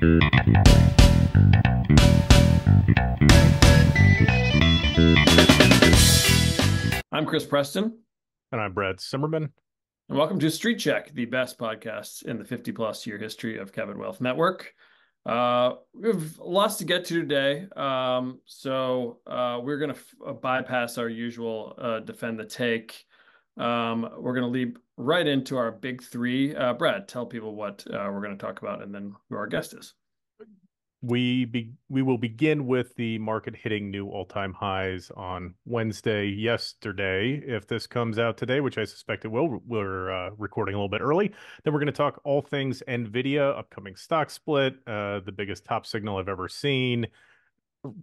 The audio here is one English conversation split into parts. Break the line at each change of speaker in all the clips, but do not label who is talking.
I'm Chris Preston.
And I'm Brad Simmerman.
And welcome to Street Check, the best podcast in the 50 plus year history of Cabot Wealth Network. Uh, we have lots to get to today. Um, so uh, we're going to f- uh, bypass our usual uh, defend the take. Um, we're going to leap right into our big three. Uh, Brad, tell people what uh, we're going to talk about and then who our guest is
we be, we will begin with the market hitting new all-time highs on Wednesday yesterday. If this comes out today, which I suspect it will, we're uh, recording a little bit early. Then we're going to talk all things Nvidia, upcoming stock split, uh, the biggest top signal I've ever seen,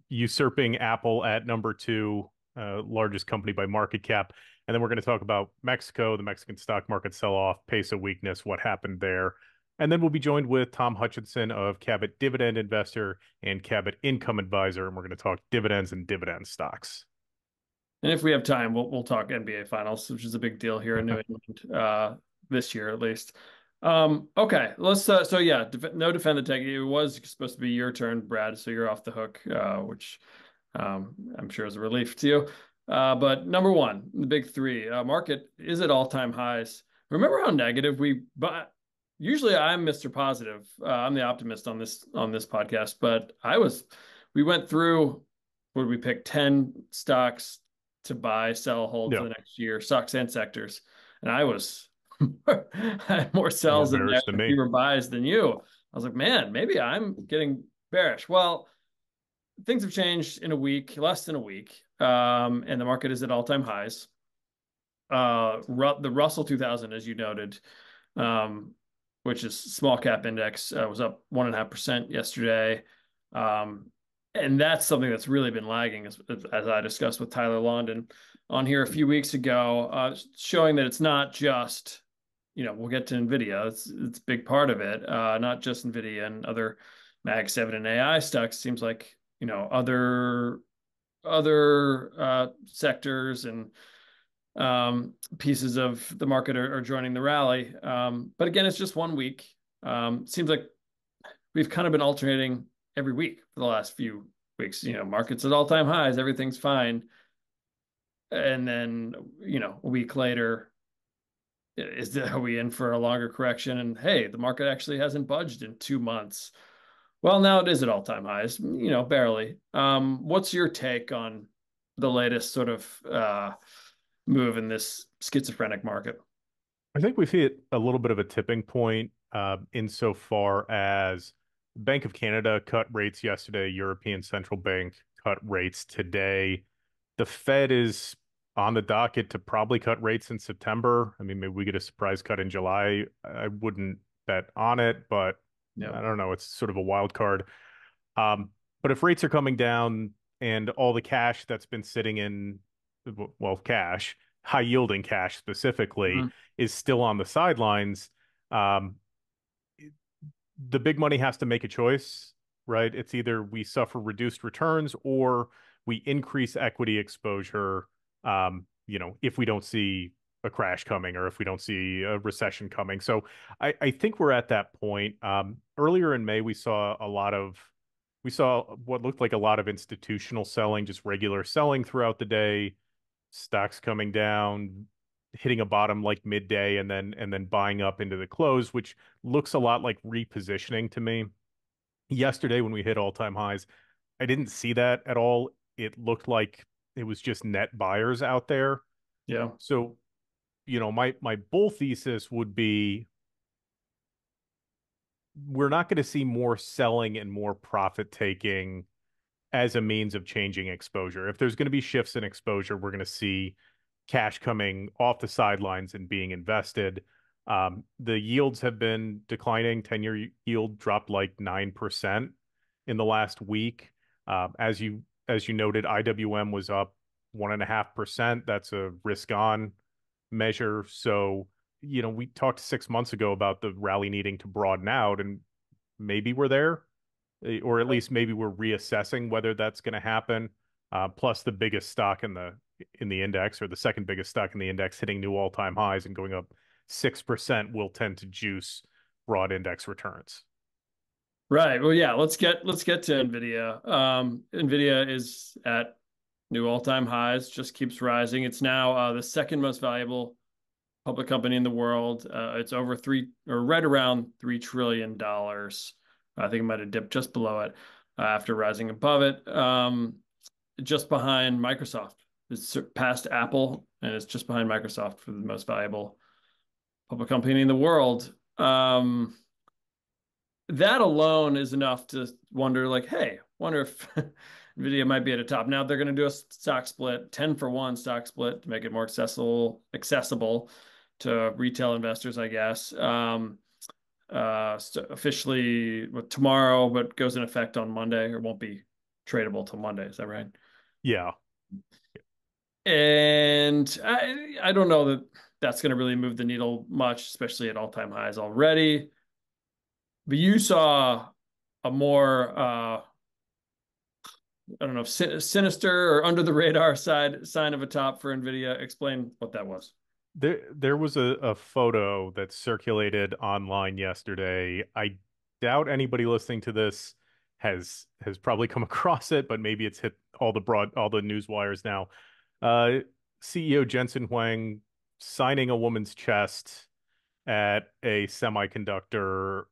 usurping Apple at number two, uh, largest company by market cap. And then we're going to talk about Mexico, the Mexican stock market sell-off, pace of weakness, what happened there. And then we'll be joined with Tom Hutchinson of Cabot Dividend Investor and Cabot Income Advisor, and we're going to talk dividends and dividend stocks.
And if we have time, we'll we'll talk NBA Finals, which is a big deal here in New England uh, this year, at least. Um, okay, let's. Uh, so yeah, def- no defend the tech. It was supposed to be your turn, Brad. So you're off the hook, uh, which um, I'm sure is a relief to you. Uh, but number one, the big three uh, market is at all time highs. Remember how negative we, but usually I'm Mr. Positive. Uh, I'm the optimist on this on this podcast, but I was. We went through. Would we pick ten stocks to buy, sell, hold for the next year, stocks and sectors? And I was I had more sells and fewer buys than you. I was like, man, maybe I'm getting bearish. Well, things have changed in a week, less than a week, um, and the market is at all-time highs. Uh, the Russell 2000, as you noted, um, which is small cap index, uh, was up one and a half percent yesterday. Um, and that's something that's really been lagging, as, as I discussed with Tyler Laundon on here a few weeks ago, uh, showing that it's not just, you know, we'll get to Nvidia. It's it's a big part of it, uh, not just Nvidia and other Mag Seven and AI stocks. Seems like you know other other uh, sectors and um, pieces of the market are, are joining the rally. Um, but again, it's just one week. Um, seems like we've kind of been alternating every week for the last few weeks. You know, markets at all time highs, everything's fine. And then, you know, a week later, is that, are we in for a longer correction? And hey, the market actually hasn't budged in two months. Well, now it is at all time highs, you know, barely. Um, what's your take on the latest sort of uh, move in this schizophrenic market?
I think we've hit a little bit of a tipping point uh, insofar as Bank of Canada cut rates yesterday, European Central Bank cut rates today. The Fed is on the docket to probably cut rates in September. I mean, maybe we get a surprise cut in July. I wouldn't bet on it, but yeah. I don't know. It's sort of a wild card. Um, but if rates are coming down and all the cash that's been sitting in well, cash, high yielding cash specifically, mm-hmm. is still on the sidelines. Um, the big money has to make a choice, right? It's either we suffer reduced returns or we increase equity exposure. Um, you know, if we don't see a crash coming or if we don't see a recession coming. So I, I think we're at that point. Um, earlier in May, we saw a lot of we saw what looked like a lot of institutional selling, just regular selling throughout the day stocks coming down, hitting a bottom like midday and then and then buying up into the close, which looks a lot like repositioning to me. Yesterday when we hit all-time highs, I didn't see that at all. It looked like it was just net buyers out there.
Yeah.
So, you know, my my bull thesis would be we're not going to see more selling and more profit taking as a means of changing exposure. If there's going to be shifts in exposure, we're going to see cash coming off the sidelines and being invested. Um, the yields have been declining. 10 year yield dropped like 9% in the last week. Uh, as you as you noted, IWM was up one and a half percent. That's a risk on measure. So, you know, we talked six months ago about the rally needing to broaden out, and maybe we're there. Eh, or at least maybe we're reassessing whether that's going to happen. Uh, plus, the biggest stock in the in the index, or the second biggest stock in the index, hitting new all time highs and going up six percent, will tend to juice broad index returns.
Right. Well, yeah, let's get let's get to Nvidia. Um, Nvidia is at new all-time highs, just keeps rising. It's now uh, the second most valuable public company in the world. Uh, it's over three or right around three trillion dollars. I think it might have dipped just below it uh, after rising above it. Um, just behind Microsoft. It's surpassed Apple and it's just behind Microsoft for the most valuable public company in the world. Um, that alone is enough to wonder, like, hey, wonder if Nvidia might be at a top. Now they're going to do a stock split, 10 for 1 stock split to make it more accessible accessible to retail investors, I guess. Um, uh, so officially tomorrow, but goes in effect on Monday or won't be tradable till Monday. Is that right?
Yeah.
And I, I don't know that that's going to really move the needle much, especially at all time highs already. But you saw a more, uh, I don't know, sinister or under the radar side sign of a top for Nvidia. Explain what that was.
There, there was a, a photo that circulated online yesterday. I doubt anybody listening to this has has probably come across it, but maybe it's hit all the broad all the news wires now. Uh, CEO Jensen Huang signing a woman's chest at a semiconductor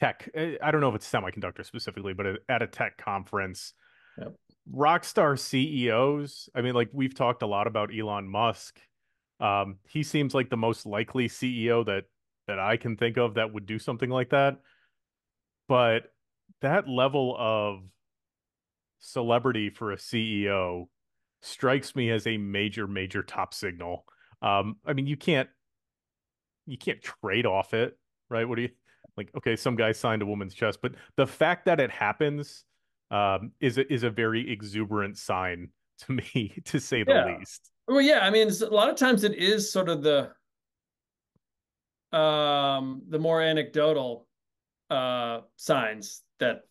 tech. I don't know if it's semiconductor specifically, but at a tech conference. Yep. Rockstar CEOs. I mean, like we've talked a lot about Elon Musk um, he seems like the most likely CEO that that I can think of that would do something like that. But that level of celebrity for a CEO strikes me as a major, major top signal. Um, I mean, you can't you can't trade off it, right? What do you like? Okay, some guy signed a woman's chest, but the fact that it happens um, is a, is a very exuberant sign to me, to say the
yeah.
least.
Well, yeah, I mean, a lot of times it is sort of the um the more anecdotal uh signs that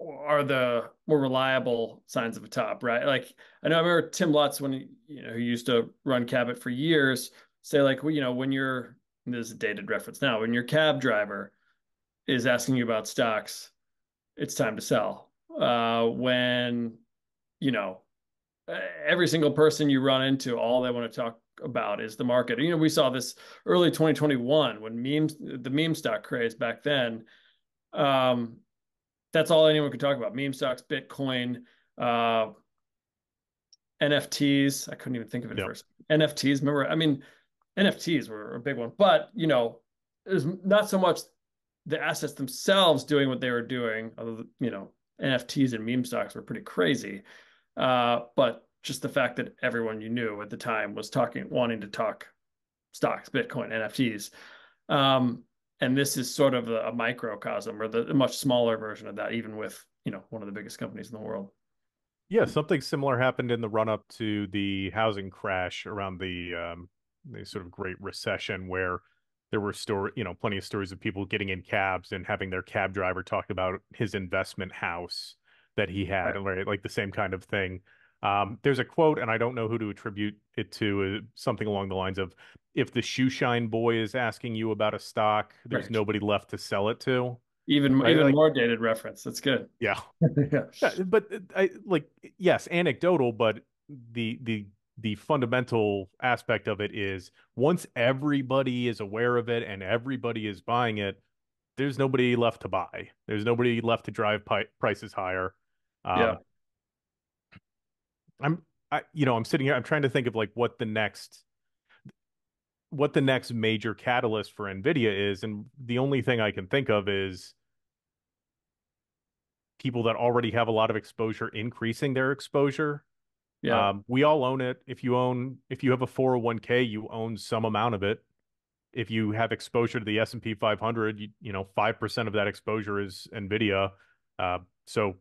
are the more reliable signs of a top, right? Like I know I remember Tim Lutts when he, you know, who used to run Cabot for years, say like, well, you know, when you're this is a dated reference now, when your cab driver is asking you about stocks, it's time to sell. Uh when, you know, every single person you run into, all they want to talk about is the market. You know, we saw this early 2021 when memes, the meme stock craze back then. Um, that's all anyone could talk about: meme stocks, Bitcoin, uh, NFTs. I couldn't even think of it yep. first. NFTs. Remember, I mean, NFTs were a big one, but you know, there's not so much the assets themselves doing what they were doing. Although you know, NFTs and meme stocks were pretty crazy. Uh, but just the fact that everyone you knew at the time was talking, wanting to talk stocks, Bitcoin, NFTs. Um, and this is sort of a, a microcosm or the much smaller version of that, even with, you know, one of the biggest companies in the world.
Yeah, something similar happened in the run up to the housing crash around the um, the sort of Great Recession, where there were story, you know, plenty of stories of people getting in cabs and having their cab driver talk about his investment house that he had, right? right? Like the same kind of thing. Um, there's a quote, and I don't know who to attribute it to, uh, something along the lines of, "If the shoe shine boy is asking you about a stock, there's right. nobody left to sell it to."
Even right? even like, more dated reference. That's good.
Yeah. yeah. yeah. But uh, I like yes, anecdotal, but the the the fundamental aspect of it is once everybody is aware of it and everybody is buying it, there's nobody left to buy. There's nobody left to drive pi- prices higher. Um, yeah. I'm, I, you know, I'm sitting here. I'm trying to think of like what the next, what the next major catalyst for Nvidia is, and the only thing I can think of is people that already have a lot of exposure increasing their exposure. Yeah. Um, we all own it. If you own, if you have a 401k, you own some amount of it. If you have exposure to the S&P 500, you, you know, 5% of that exposure is Nvidia. Uh, so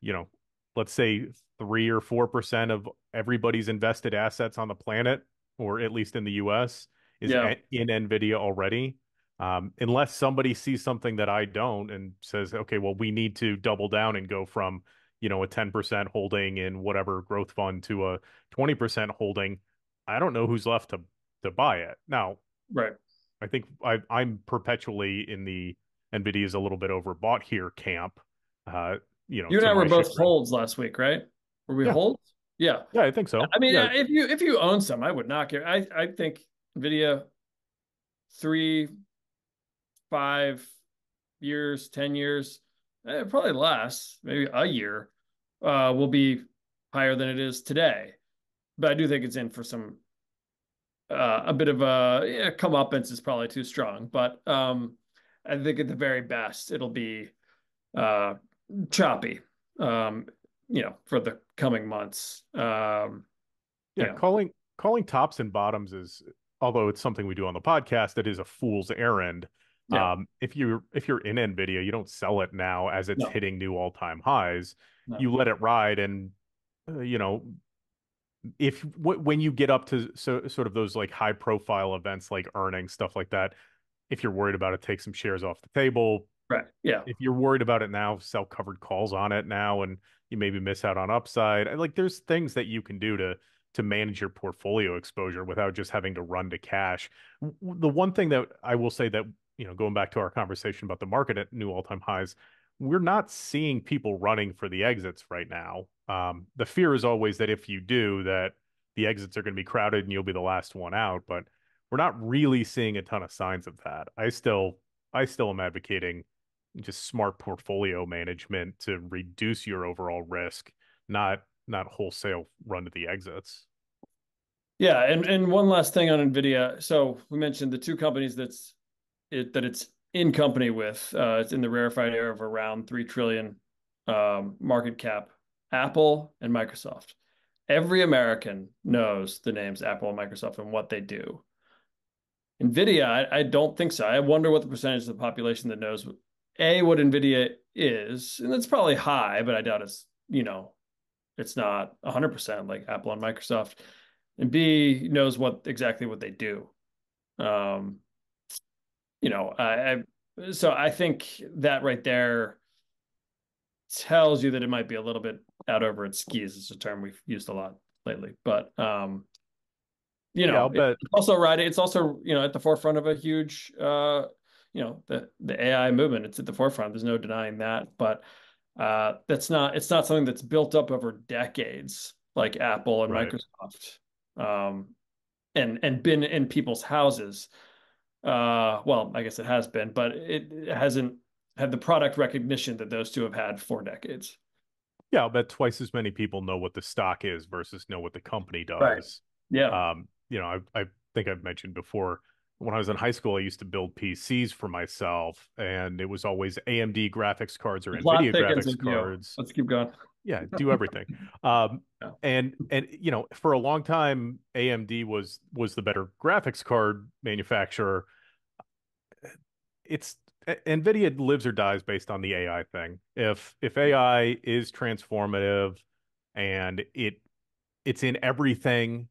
you know, let's say three or four percent of everybody's invested assets on the planet, or at least in the U.S., is yeah. in Nvidia already. Um, unless somebody sees something that I don't and says, okay, well, we need to double down and go from, you know, a 10% holding in whatever growth fund to a 20% holding. I don't know who's left to to buy it now.
Right.
I think I, I'm perpetually in the NVIDIA is a little bit overbought here camp. Uh, you know,
you and I were both holds last week, right? Were we yeah. holds? Yeah.
Yeah, I think so.
I mean,
yeah.
if you if you own some, I would not care. I I think Nvidia three, five years, ten years, eh, probably less, maybe a year, uh, will be higher than it is today. But I do think it's in for some uh, a bit of a yeah, comeuppance is probably too strong, but um, I think at the very best it'll be uh, choppy. Um, you know, for the coming months. Um,
yeah, calling calling tops and bottoms is although it's something we do on the podcast, that is a fool's errand. Yeah. Um, if you if you're in Nvidia, you don't sell it now as it's no. hitting new all time highs. No. You let it ride, and uh, you know if w- when you get up to so sort of those like high profile events like earnings stuff like that, if you're worried about it, take some shares off the table.
Right. Yeah.
If you're worried about it now, sell covered calls on it now, and you maybe miss out on upside. Like there's things that you can do to to manage your portfolio exposure without just having to run to cash. The one thing that I will say that you know, going back to our conversation about the market at new all-time highs, we're not seeing people running for the exits right now. Um, the fear is always that if you do, that the exits are going to be crowded and you'll be the last one out. But we're not really seeing a ton of signs of that. I still, I still am advocating just smart portfolio management to reduce your overall risk, not not wholesale run to the exits.
Yeah, and and one last thing on Nvidia. So we mentioned the two companies that's it that it's in company with. Uh, it's in the rarefied air of around three trillion um, market cap. Apple and Microsoft. Every American knows the names Apple and Microsoft and what they do. Nvidia, I, I don't think so. I wonder what the percentage of the population that knows a what nvidia is and it's probably high but i doubt it's you know it's not 100% like apple and microsoft and b knows what exactly what they do um you know i, I so i think that right there tells you that it might be a little bit out over its skis it's a term we've used a lot lately but um you know yeah, it's also right it's also you know at the forefront of a huge uh you know the the AI movement. It's at the forefront. There's no denying that, but uh, that's not it's not something that's built up over decades like Apple and right. Microsoft, um, and and been in people's houses. Uh, well, I guess it has been, but it, hasn't had the product recognition that those two have had for decades.
Yeah, I'll bet twice as many people know what the stock is versus know what the company does.
Right.
Yeah. Um, you know, I I think I've mentioned before when I was in high school, I used to build PCs for myself, and it was always AMD graphics cards or NVIDIA graphics cards.
Let's keep going.
Yeah, do everything. um, yeah. And and you know, for a long time, AMD was was the better graphics card manufacturer. It's NVIDIA lives or dies based on the AI thing. If if AI is transformative and it it's in everything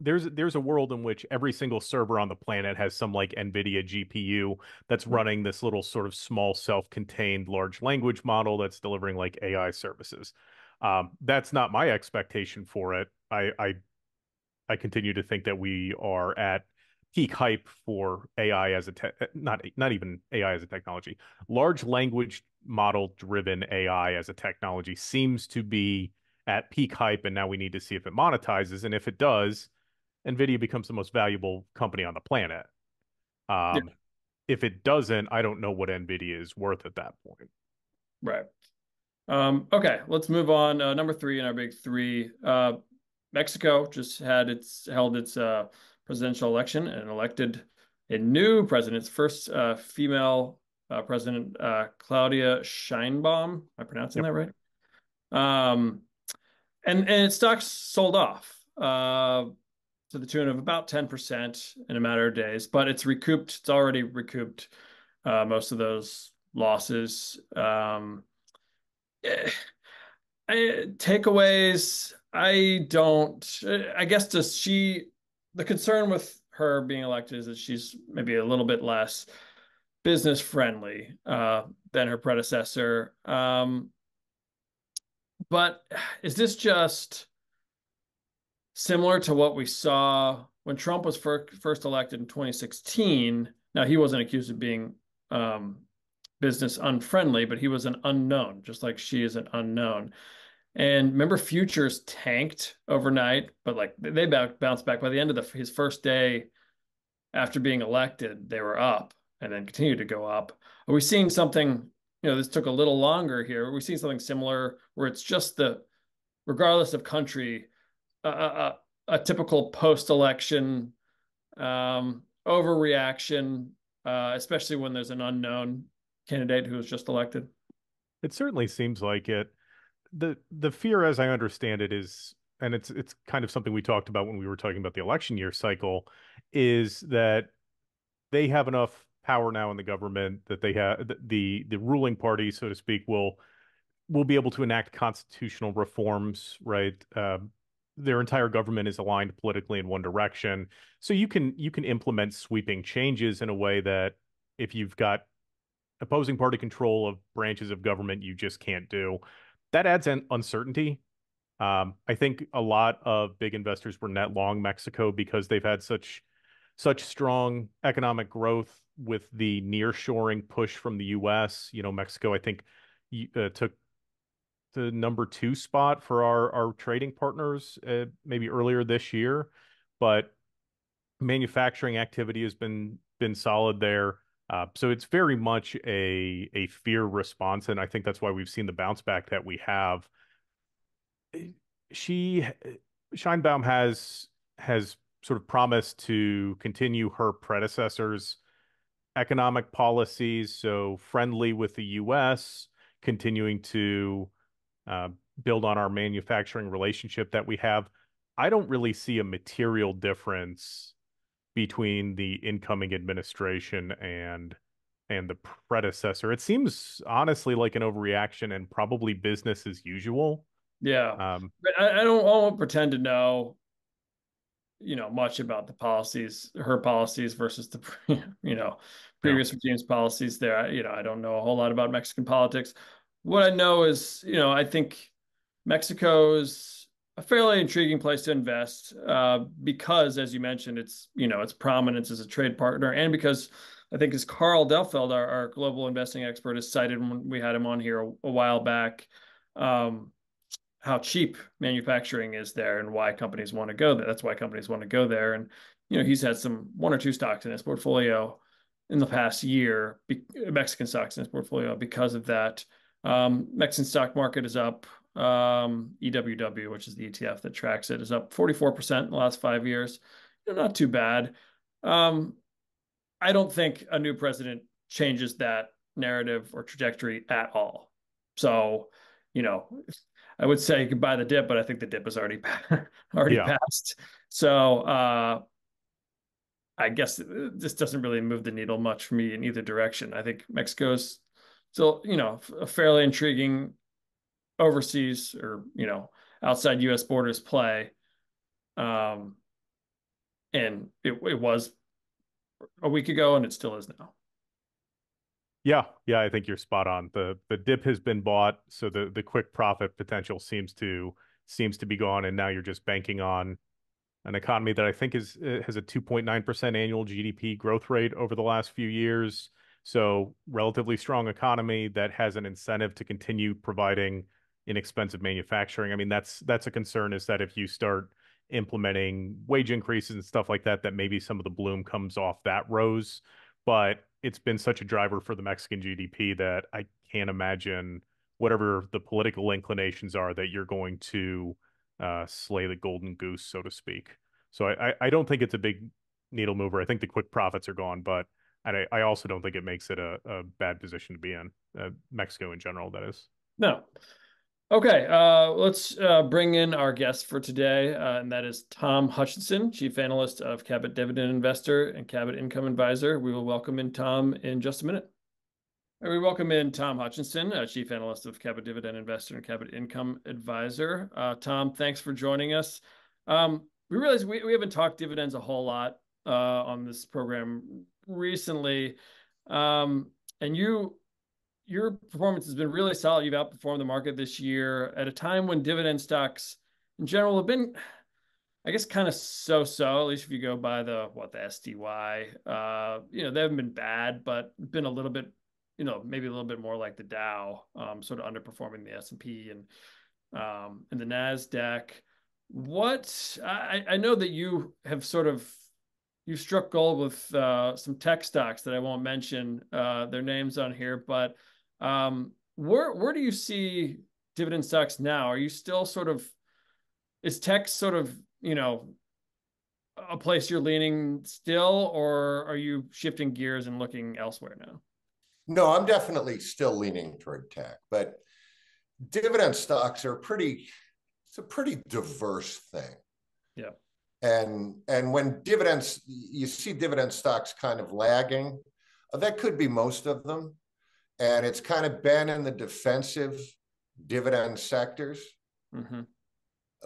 there's there's a world in which every single server on the planet has some like NVIDIA GPU that's hmm. running this little sort of small self-contained large language model that's delivering like AI services. Um, that's not my expectation for it. I, I I continue to think that we are at peak hype for AI as a te- not not even AI as a technology. Large language model driven AI as a technology seems to be at peak hype, and now we need to see if it monetizes. And if it does, NVIDIA becomes the most valuable company on the planet. Um, yeah. If it doesn't, I don't know what NVIDIA is worth at that point.
Right. Um, okay, let's move on. Uh, number three in our big three. Uh, Mexico just had its held its uh, presidential election and elected a new president, first uh, female uh, president, uh, Claudia Sheinbaum. Am I pronouncing yep. that right? Um, and and its stocks sold off to the tune of about 10% in a matter of days, but it's recouped. It's already recouped uh, most of those losses. Um, eh, I, takeaways, I don't, I guess, does she, the concern with her being elected is that she's maybe a little bit less business friendly uh, than her predecessor. Um, but is this just similar to what we saw when Trump was fir- first elected in 2016. Now he wasn't accused of being um, business unfriendly, but he was an unknown, just like she is an unknown. And remember, futures tanked overnight, but like they bounced back by the end of the, his first day after being elected, they were up and then continued to go up. Are we seeing something? You know, this took a little longer here. Are we seeing something similar where it's just the, regardless of country, a, typical post-election um, overreaction, uh, especially when there's an unknown candidate who was just elected?
It certainly seems like it. The The fear, as I understand it, is, and it's it's kind of something we talked about when we were talking about the election year cycle, is that they have enough power now in the government that they have the the ruling party, so to speak, will will be able to enact constitutional reforms, right? Uh, their entire government is aligned politically in one direction, so you can you can implement sweeping changes in a way that if you've got opposing party control of branches of government, you just can't do. That adds an uncertainty. Um, I think a lot of big investors were net long Mexico because they've had such such strong economic growth with the nearshoring push from the U.S. You know, Mexico, I think, uh, took the number two spot for our our trading partners uh, maybe earlier this year, but manufacturing activity has been been solid there. Uh, so it's very much a a fear response, and I think that's why we've seen the bounce back that we have. She Sheinbaum has has sort of promised to continue her predecessor's economic policies, so friendly with the U.S., continuing to uh, build on our manufacturing relationship that we have. I don't really see a material difference between the incoming administration and and the predecessor. It seems honestly like an overreaction and probably business as usual.
Yeah, um, I, I don't. I won't pretend to know you know much about the policies her policies versus the you know previous yeah. regime's policies there you know i don't know a whole lot about mexican politics what i know is you know i think mexico is a fairly intriguing place to invest uh, because as you mentioned it's you know its prominence as a trade partner and because i think as carl delfeld our, our global investing expert has cited when we had him on here a, a while back um, how cheap manufacturing is there and why companies want to go there. That's why companies want to go there. And you know, he's had some one or two stocks in his portfolio in the past year, Mexican stocks in his portfolio because of that. Um, Mexican stock market is up. Um, EWW, which is the ETF that tracks it, is up 44% in the last five years. You know, not too bad. Um, I don't think a new president changes that narrative or trajectory at all. So, you know, I would say goodbye the dip, but I think the dip is already already yeah. passed. So uh, I guess this doesn't really move the needle much for me in either direction. I think Mexico's still, you know, a fairly intriguing overseas or you know outside U.S. borders play, um, and it, it was a week ago, and it still is now.
Yeah, yeah, I think you're spot on. The the dip has been bought, so the the quick profit potential seems to seems to be gone, and now you're just banking on an economy that I think is uh, has a 2.9% annual GDP growth rate over the last few years. So relatively strong economy that has an incentive to continue providing inexpensive manufacturing. I mean, that's that's a concern is that if you start implementing wage increases and stuff like that, that maybe some of the bloom comes off that rose. But it's been such a driver for the Mexican GDP that I can't imagine whatever the political inclinations are that you're going to uh, slay the golden goose, so to speak. So I, I don't think it's a big needle mover. I think the quick profits are gone, but I, I also don't think it makes it a, a bad position to be in. Uh, Mexico in general, that is.
No, Okay, uh, let's uh, bring in our guest for today, uh, and that is Tom Hutchinson, Chief Analyst of Cabot Dividend Investor and Cabot Income Advisor. We will welcome in Tom in just a minute. And we welcome in Tom Hutchinson, uh, Chief Analyst of Cabot Dividend Investor and Cabot Income Advisor. Uh, Tom, thanks for joining us. Um, we realize we, we haven't talked dividends a whole lot uh, on this program recently, um, and you your performance has been really solid. You've outperformed the market this year at a time when dividend stocks in general have been, I guess, kind of so-so. At least if you go by the what the SDY, uh, you know, they haven't been bad, but been a little bit, you know, maybe a little bit more like the Dow, um, sort of underperforming the S and P and um, and the Nasdaq. What I, I know that you have sort of you struck gold with uh, some tech stocks that I won't mention uh, their names on here, but um, where where do you see dividend stocks now? Are you still sort of is tech sort of you know a place you're leaning still, or are you shifting gears and looking elsewhere now?
No, I'm definitely still leaning toward tech, but dividend stocks are pretty. It's a pretty diverse thing.
Yeah.
And and when dividends, you see dividend stocks kind of lagging. That could be most of them, and it's kind of been in the defensive dividend sectors. Mm-hmm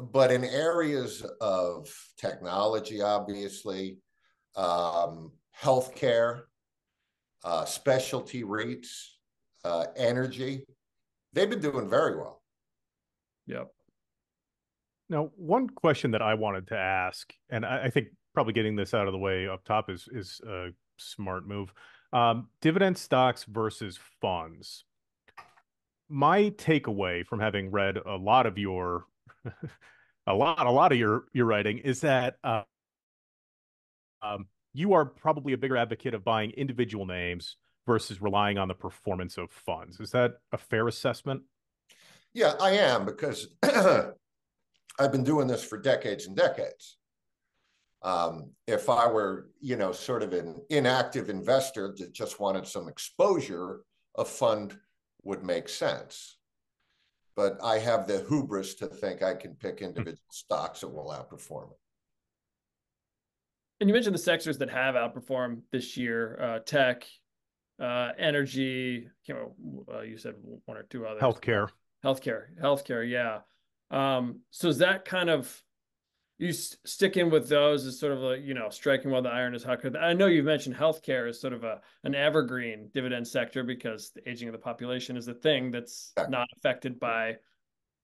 but in areas of technology, obviously, um, healthcare, uh, specialty REITs, uh, energy, they've been doing very well.
Yep.
Now, one question that I wanted to ask, and I, I think probably getting this out of the way up top is is a smart move. Um, dividend stocks versus funds. My takeaway from having read a lot of your a lot, a lot of your your writing is that uh, um, you are probably a bigger advocate of buying individual names versus relying on the performance of funds. Is that a fair assessment?
Yeah, I am because I've been doing this for decades and decades. Um, if I were, you know, sort of an inactive investor that just wanted some exposure, a fund would make sense but I have the hubris to think I can pick hmm. individual stocks that will outperform it.
And you mentioned the sectors that have outperformed this year: uh, tech, uh, energy. Uh, you said one or two others.
Healthcare.
Healthcare. Healthcare. Yeah. Um, so is that kind of you stick in with those as sort of a you know striking while the iron is hot. I know you've mentioned healthcare is sort of a an evergreen dividend sector because the aging of the population is a thing that's not affected by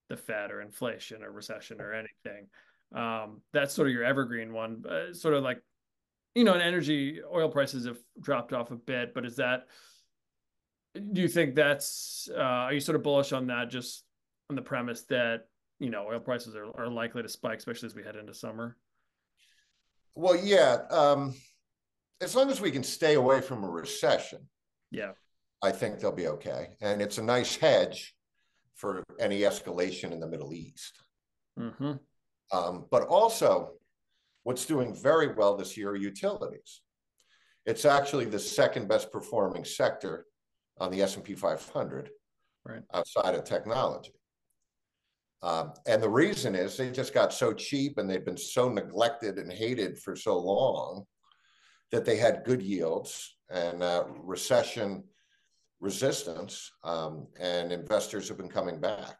the Fed or inflation or recession or anything. Um, that's sort of your evergreen one, uh, sort of like you know, and energy oil prices have dropped off a bit, but is that do you think that's uh, are you sort of bullish on that just on the premise that you know oil prices are, are likely to spike, especially as we head into summer?
Well, yeah. Um, as long as we can stay away from a recession,
yeah,
I think they'll be okay. And it's a nice hedge for any escalation in the Middle East. Mm-hmm. Um, but also, what's doing very well this year are utilities. It's actually the second best performing sector on the S&P 500 right. outside of technology. Um, and the reason is they just got so cheap and they've been so neglected and hated for so long that they had good yields and uh, recession resistance, um, and investors have been coming back.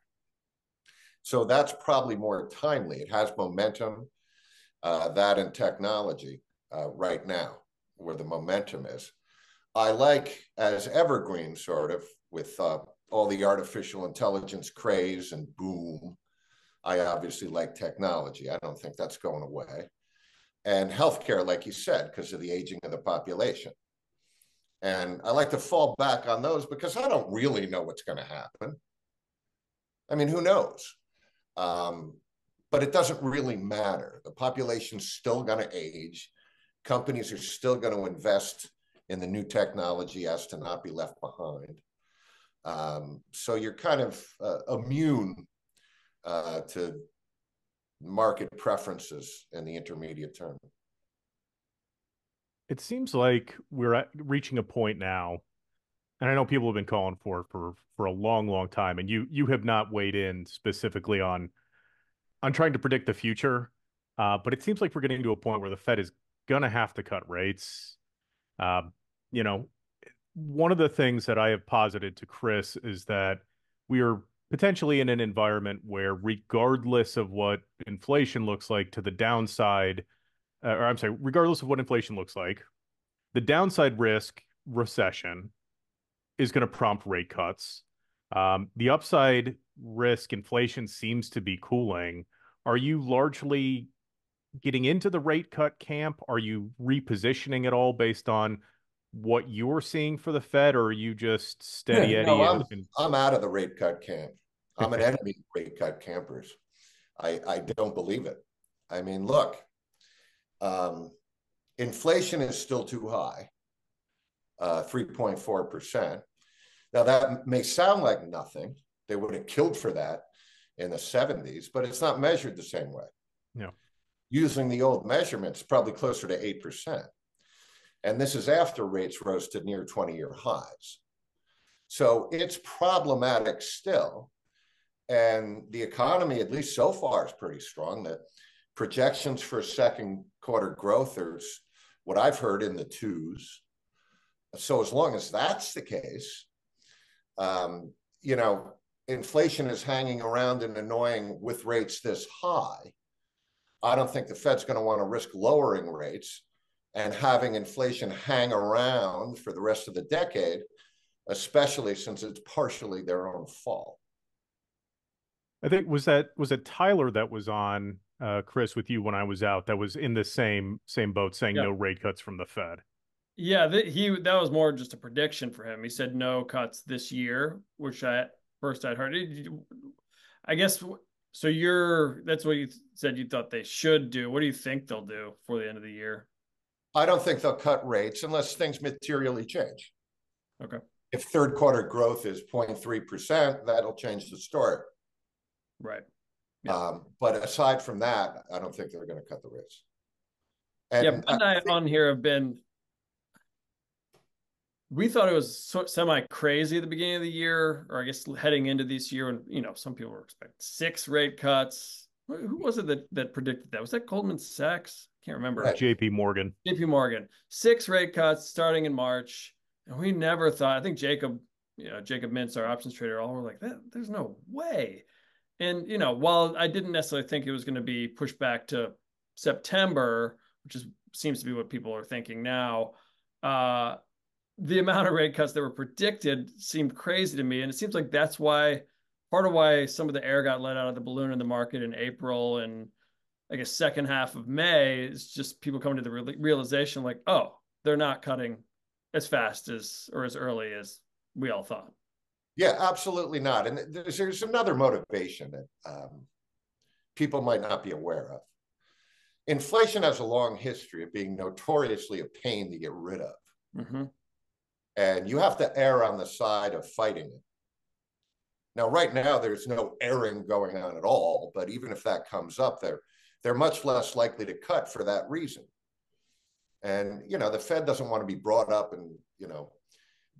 So that's probably more timely. It has momentum, uh, that and technology uh, right now, where the momentum is. I like as evergreen, sort of, with uh, all the artificial intelligence craze and boom. I obviously like technology. I don't think that's going away. And healthcare, like you said, because of the aging of the population. And I like to fall back on those because I don't really know what's going to happen. I mean, who knows? Um, but it doesn't really matter. The population's still going to age. Companies are still going to invest in the new technology as to not be left behind. Um, so you're kind of uh, immune uh, to market preferences in the intermediate term.
It seems like we're reaching a point now, and I know people have been calling for for for a long, long time, and you you have not weighed in specifically on on trying to predict the future, uh, but it seems like we're getting to a point where the Fed is gonna have to cut rates. Uh, you know, one of the things that I have posited to Chris is that we are potentially in an environment where, regardless of what inflation looks like to the downside, uh, or I'm sorry, regardless of what inflation looks like, the downside risk recession is going to prompt rate cuts. Um, the upside risk inflation seems to be cooling. Are you largely getting into the rate cut camp? Are you repositioning at all based on what you're seeing for the Fed, or are you just steady Eddie?
no, I'm, and... I'm out of the rate cut camp. I'm an enemy of rate cut campers. I, I don't believe it. I mean, look, um, inflation is still too high, uh, 3.4%. Now, that may sound like nothing. They would have killed for that in the 70s, but it's not measured the same way.
Yeah.
Using the old measurements, probably closer to 8%. And this is after rates rose to near 20 year highs. So it's problematic still. And the economy, at least so far, is pretty strong. The projections for second quarter growth are what I've heard in the twos. So as long as that's the case, um, you know, inflation is hanging around and annoying with rates this high. I don't think the Fed's going to want to risk lowering rates and having inflation hang around for the rest of the decade, especially since it's partially their own fault.
I think was that was it Tyler that was on uh, Chris with you when I was out that was in the same same boat saying no rate cuts from the Fed.
Yeah, that he that was more just a prediction for him. He said no cuts this year, which I first I'd heard. I guess so. You're that's what you said you thought they should do. What do you think they'll do for the end of the year?
I don't think they'll cut rates unless things materially change.
Okay.
If third quarter growth is 0.3%, that'll change the story.
Right.
Yeah. Um, but aside from that, I don't think they're going to cut the rates.
And yeah, and I, on here have been. We thought it was so, semi crazy at the beginning of the year, or I guess heading into this year, and you know, some people were expecting six rate cuts. Who was it that that predicted that? Was that Goldman Sachs? Can't remember.
Right. J.P. Morgan.
J.P. Morgan. Six rate cuts starting in March, and we never thought. I think Jacob, you know, Jacob Mintz, our options trader, all were like, that, "There's no way." And you know, while I didn't necessarily think it was going to be pushed back to September, which is seems to be what people are thinking now, uh, the amount of rate cuts that were predicted seemed crazy to me, and it seems like that's why part of why some of the air got let out of the balloon in the market in April and I guess second half of May is just people coming to the realization like, oh, they're not cutting as fast as or as early as we all thought.
Yeah, absolutely not. And there's, there's another motivation that um, people might not be aware of. Inflation has a long history of being notoriously a pain to get rid of. Mm-hmm. And you have to err on the side of fighting it. Now, right now, there's no erring going on at all. But even if that comes up, they're, they're much less likely to cut for that reason. And, you know, the Fed doesn't want to be brought up in, you know,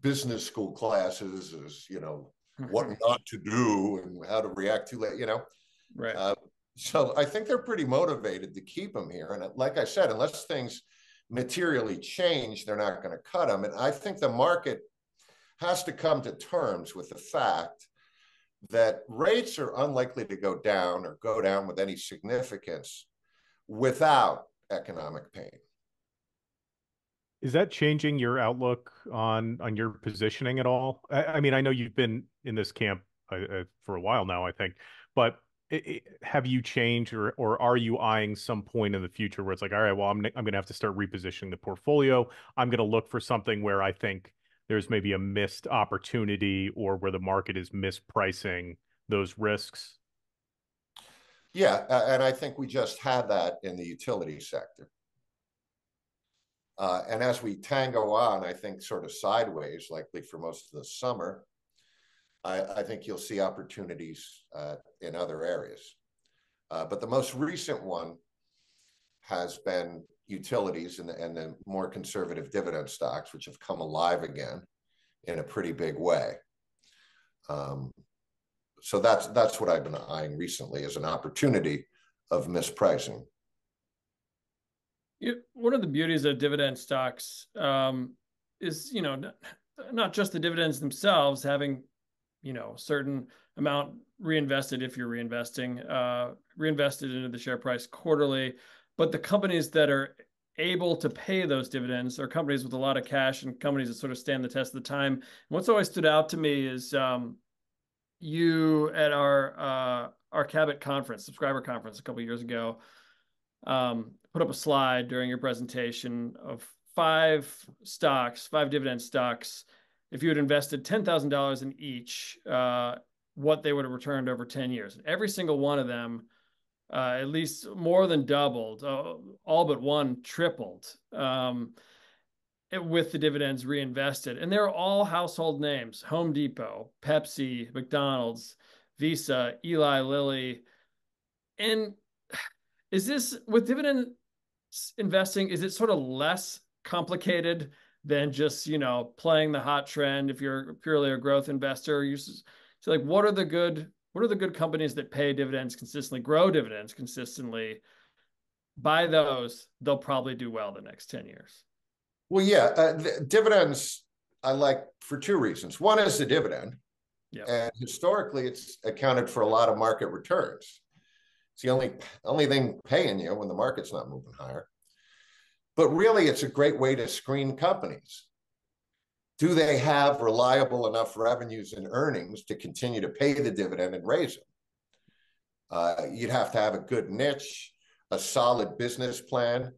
business school classes as you know what not to do and how to react to it you know?
Right. Uh,
so i think they're pretty motivated to keep them here. And like i said unless things materially change they're not going to cut them and i think the market has to come to terms with the fact that rates are unlikely to go down or go down with any significance without economic pain
is that changing your outlook on on your positioning at all? I, I mean, I know you've been in this camp uh, for a while now, I think, but it, it, have you changed, or or are you eyeing some point in the future where it's like, all right, well, I'm I'm going to have to start repositioning the portfolio. I'm going to look for something where I think there's maybe a missed opportunity or where the market is mispricing those risks.
Yeah, and I think we just had that in the utility sector. Uh, and as we tango on, I think sort of sideways, likely for most of the summer, I, I think you'll see opportunities uh, in other areas. Uh, but the most recent one has been utilities and, and the more conservative dividend stocks, which have come alive again in a pretty big way. Um, so that's that's what I've been eyeing recently as an opportunity of mispricing
one of the beauties of dividend stocks um, is, you know, not, not just the dividends themselves having, you know, certain amount reinvested if you're reinvesting, uh, reinvested into the share price quarterly, but the companies that are able to pay those dividends are companies with a lot of cash and companies that sort of stand the test of the time. And what's always stood out to me is um, you at our uh, our Cabot conference, subscriber conference a couple years ago, um, put up a slide during your presentation of five stocks, five dividend stocks, if you had invested $10,000 in each, uh, what they would have returned over 10 years. Every single one of them, uh, at least more than doubled, uh, all but one tripled um, with the dividends reinvested. And they're all household names Home Depot, Pepsi, McDonald's, Visa, Eli Lilly. And is this with dividend investing, is it sort of less complicated than just, you know, playing the hot trend if you're purely a growth investor? You so like what are the good what are the good companies that pay dividends consistently, grow dividends consistently? Buy those, they'll probably do well the next 10 years.
Well, yeah, uh, dividends I like for two reasons. One is the dividend. Yep. And historically, it's accounted for a lot of market returns. It's the only only thing paying you when the market's not moving higher. But really, it's a great way to screen companies. Do they have reliable enough revenues and earnings to continue to pay the dividend and raise them? Uh, you'd have to have a good niche, a solid business plan,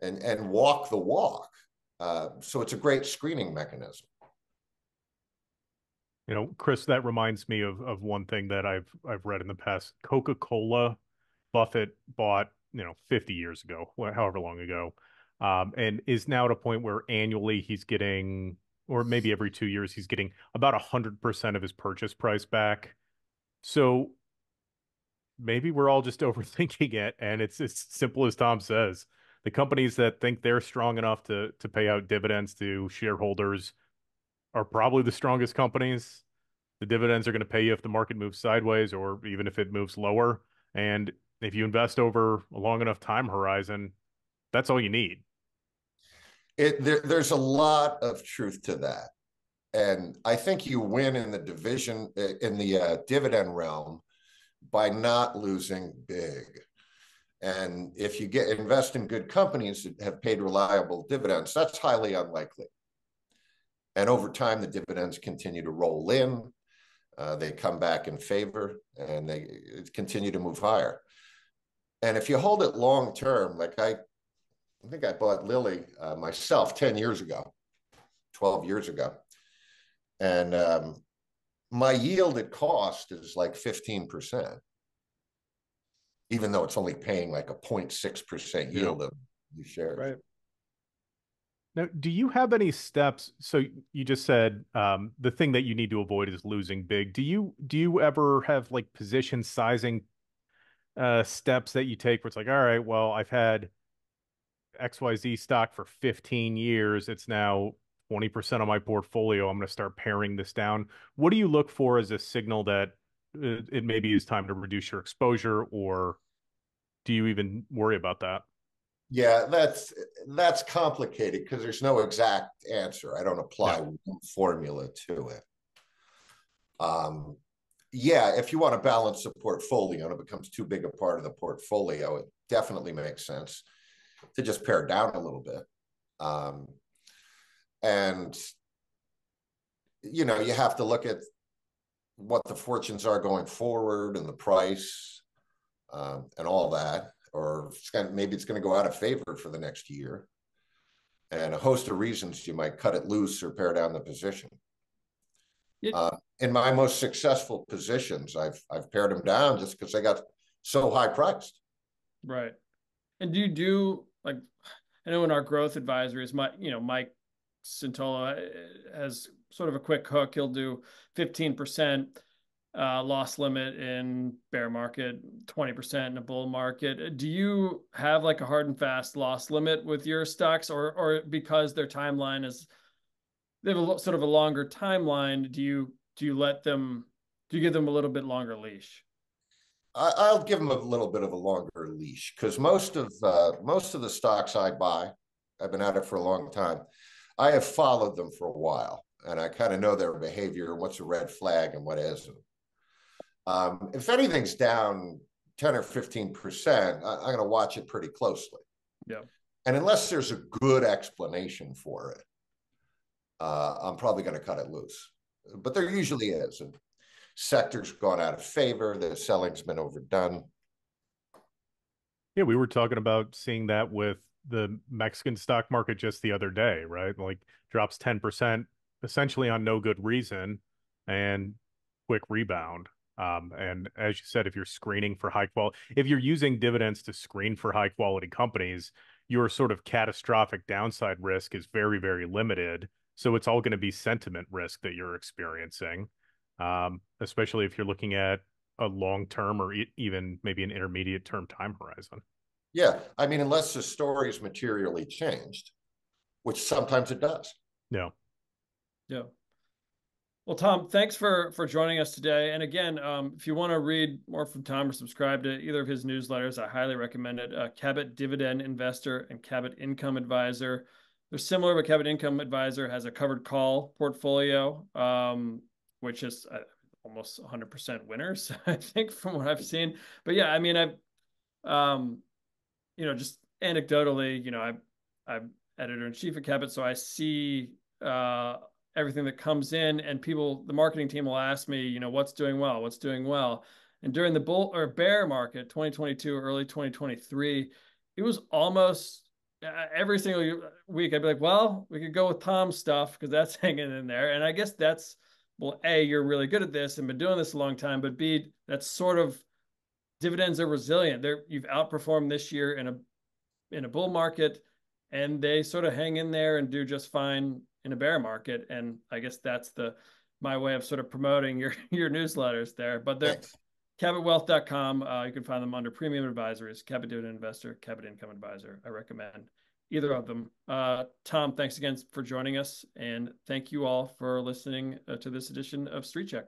and, and walk the walk. Uh, so it's a great screening mechanism.
You know, Chris, that reminds me of of one thing that I've I've read in the past. Coca Cola, Buffett bought you know 50 years ago, however long ago, um, and is now at a point where annually he's getting, or maybe every two years, he's getting about 100% of his purchase price back. So maybe we're all just overthinking it. And it's as simple as Tom says. The companies that think they're strong enough to to pay out dividends to shareholders are probably the strongest companies. The dividends are going to pay you if the market moves sideways or even if it moves lower. And if you invest over a long enough time horizon, that's all you need
it there, there's a lot of truth to that. And i think you win in the division in the uh, dividend realm by not losing big. And if you get invest in good companies that have paid reliable dividends that's highly unlikely. And over time the dividends continue to roll in uh, they come back in favor and they continue to move higher. And if you hold it long term like i I think I bought Lilly uh, myself 10 years ago, 12 years ago. And um, my yield at cost is like 15%, even though it's only paying like a 0.6% yield yeah. of the shares.
Right. Now, do you have any steps? So you just said um, the thing that you need to avoid is losing big. Do you do you ever have like position sizing uh, steps that you take where it's like, all right, well, I've had XYZ stock for 15 years. It's now 20% of my portfolio. I'm going to start paring this down. What do you look for as a signal that uh, it maybe is time to reduce your exposure or do you even worry about that?
Yeah, that's that's complicated because there's no exact answer. I don't apply one formula to it. Um, yeah, if you want to balance the portfolio and it becomes too big a part of the portfolio, it definitely makes sense to just pare down a little bit. Um, and, you know, you have to look at what the fortunes are going forward and the price um, and all that, or it's kind of, maybe it's going to go out of favor for the next year. And a host of reasons you might cut it loose or pare down the position. Yeah. Uh, in my most successful positions, I've I've pared them down just because they got so high priced.
Right. And do you do like I know in our growth advisories, my you know Mike Cintolo uh, has sort of a quick hook. He'll do fifteen percent uh, loss limit in bear market, twenty percent in a bull market. Do you have like a hard and fast loss limit with your stocks, or or because their timeline is they have a sort of a longer timeline? Do you do you let them? Do you give them a little bit longer leash?
I, will give them a little bit of a longer leash because most of uh, most of the stocks I buy, I've been at it for a long time. I have followed them for a while, and I kind of know their behavior, and what's a red flag and what isn't. Um, if anything's down ten or fifteen percent, I'm going to watch it pretty closely.
Yeah.
And unless there's a good explanation for it, uh, I'm probably going to cut it loose. But there usually is, and sector's gone out of favor. The selling's been overdone.
Yeah, we were talking about seeing that with the Mexican stock market just the other day, right? Like drops 10% essentially on no good reason and quick rebound. Um, and as you said, if you're screening for high quality, if you're using dividends to screen for high quality companies, your sort of catastrophic downside risk is very, very limited. So it's all going to be sentiment risk that you're experiencing, um, especially if you're looking at a long term or e- even maybe an intermediate term time horizon.
Yeah. I mean, unless the story is materially changed, which sometimes it does.
Yeah.
Yeah. Well, Tom, thanks for for joining us today. And again, um, if you want to read more from Tom or subscribe to either of his newsletters, I highly recommend it. Uh, Cabot Dividend Investor and Cabot Income Advisor. They're similar, but Cabot Income Advisor has a covered call portfolio, um, which is uh, almost 100% winners, I think, from what I've seen. But yeah, I mean, I've, um, you know, just anecdotally, you know, I, I'm editor in chief of Cabot, so I see. Uh, everything that comes in and people the marketing team will ask me you know what's doing well what's doing well and during the bull or bear market 2022 early 2023 it was almost uh, every single week i'd be like well we could go with tom's stuff because that's hanging in there and i guess that's well a you're really good at this and been doing this a long time but b that's sort of dividends are resilient they're you've outperformed this year in a in a bull market and they sort of hang in there and do just fine in a bear market. And I guess that's the my way of sort of promoting your your newsletters there. But they're Thanks. CabotWealth.com. Uh, you can find them under Premium Advisories, Cabot Dividend Investor, Cabot Income Advisor. I recommend either of them. Uh, Tom, thanks again for joining us, and thank you all for listening uh, to this edition of Street Check.